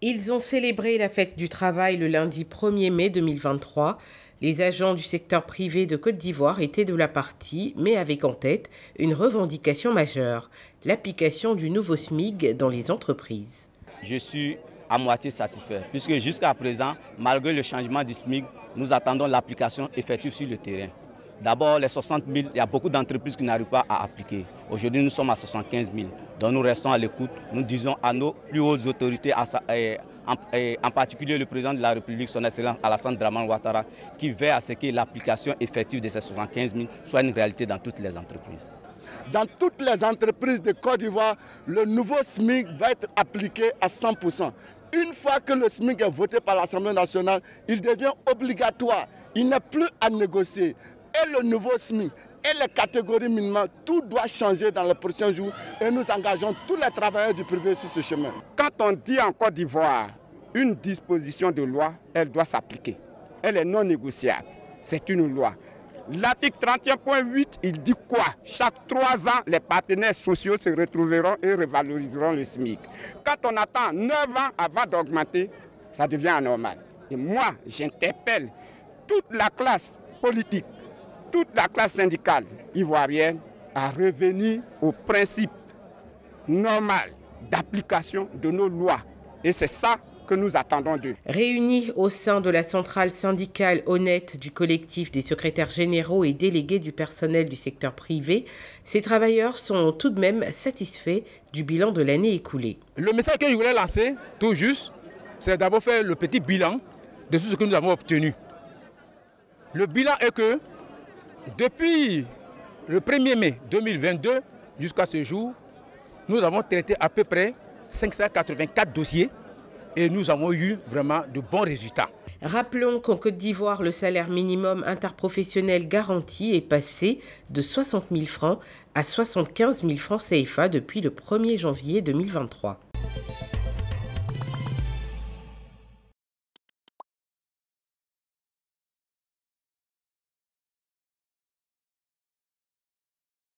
Ils ont célébré la fête du travail le lundi 1er mai 2023. Les agents du secteur privé de Côte d'Ivoire étaient de la partie, mais avec en tête une revendication majeure, l'application du nouveau SMIG dans les entreprises. Je suis à moitié satisfait, puisque jusqu'à présent, malgré le changement du SMIG, nous attendons l'application effective sur le terrain. D'abord, les 60 000, il y a beaucoup d'entreprises qui n'arrivent pas à appliquer. Aujourd'hui, nous sommes à 75 000. Donc nous restons à l'écoute. Nous disons à nos plus hautes autorités, en, particulier le président de la République, son Excellence Alassane Draman Ouattara, qui veille à ce que l'application effective de ces 75 000 soit une réalité dans toutes les entreprises. Dans toutes les entreprises de Côte d'Ivoire, le nouveau SMIC va être appliqué à 100%. Une fois que le SMIC est voté par l'Assemblée nationale, il devient obligatoire. Il n'est plus à négocier et le nouveau SMIC et les catégories minimales, tout doit changer dans les prochains jours et nous engageons tous les travailleurs du privé sur ce chemin. Quand on dit en Côte d'Ivoire une disposition de loi, elle doit s'appliquer. Elle est non négociable. C'est une loi. L'article 31.8, il dit quoi? Chaque trois ans, les partenaires sociaux se retrouveront et revaloriseront le SMIC. Quand on attend 9 ans avant d'augmenter, ça devient anormal. Et moi, j'interpelle toute la classe politique toute la classe syndicale ivoirienne à revenir au principe normal d'application de nos lois. Et c'est ça que nous attendons d'eux. Réunis au sein de la centrale syndicale honnête du collectif des secrétaires généraux et délégués du personnel du secteur privé, ces travailleurs sont tout de même satisfaits du bilan de l'année écoulée. Le message que je voulais lancer, tout juste, c'est d'abord faire le petit bilan de tout ce que nous avons obtenu. Le bilan est que depuis le 1er mai 2022 jusqu'à ce jour, nous avons traité à peu près 584 dossiers et nous avons eu vraiment de bons résultats. Rappelons qu'en Côte d'Ivoire, le salaire minimum interprofessionnel garanti est passé de 60 000 francs à 75 000 francs CFA depuis le 1er janvier 2023.